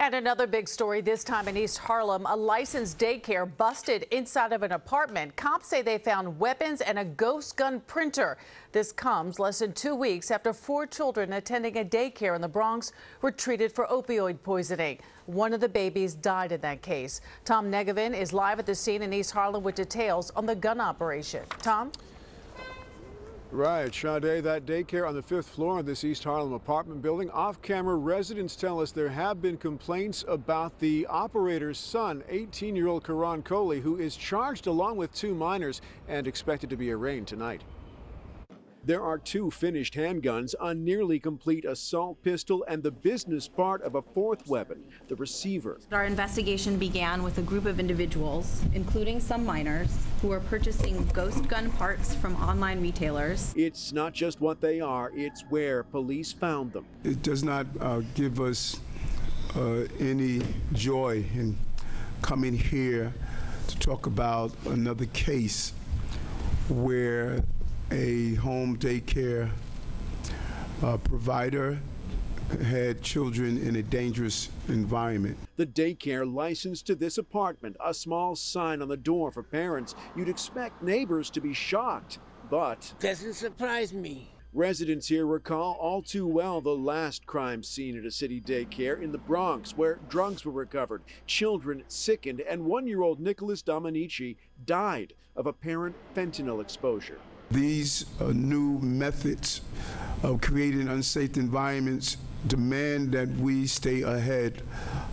And another big story this time in East Harlem. A licensed daycare busted inside of an apartment. Cops say they found weapons and a ghost gun printer. This comes less than two weeks after four children attending a daycare in the Bronx were treated for opioid poisoning. One of the babies died in that case. Tom Negovan is live at the scene in East Harlem with details on the gun operation. Tom? Right, Sade, that daycare on the fifth floor of this East Harlem apartment building. Off camera, residents tell us there have been complaints about the operator's son, 18 year old Karan Kohli, who is charged along with two minors and expected to be arraigned tonight. There are two finished handguns, a nearly complete assault pistol, and the business part of a fourth weapon, the receiver. Our investigation began with a group of individuals, including some minors, who are purchasing ghost gun parts from online retailers. It's not just what they are, it's where police found them. It does not uh, give us uh, any joy in coming here to talk about another case where a home daycare uh, provider had children in a dangerous environment. The daycare licensed to this apartment, a small sign on the door for parents. You'd expect neighbors to be shocked, but doesn't surprise me. Residents here recall all too well the last crime scene at a city daycare in the Bronx where drugs were recovered, children sickened, and one year old Nicholas Dominici died of apparent fentanyl exposure. These uh, new methods of creating unsafe environments demand that we stay ahead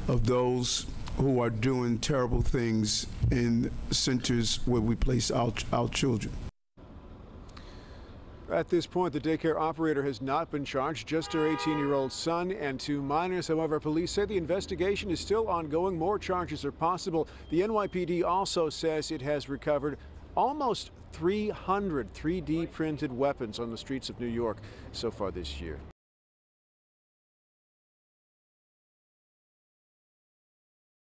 of those who are doing terrible things in centers where we place our, our children. At this point, the daycare operator has not been charged, just her 18 year old son and two minors. However, police say the investigation is still ongoing. More charges are possible. The NYPD also says it has recovered almost 300 3D printed weapons on the streets of New York so far this year.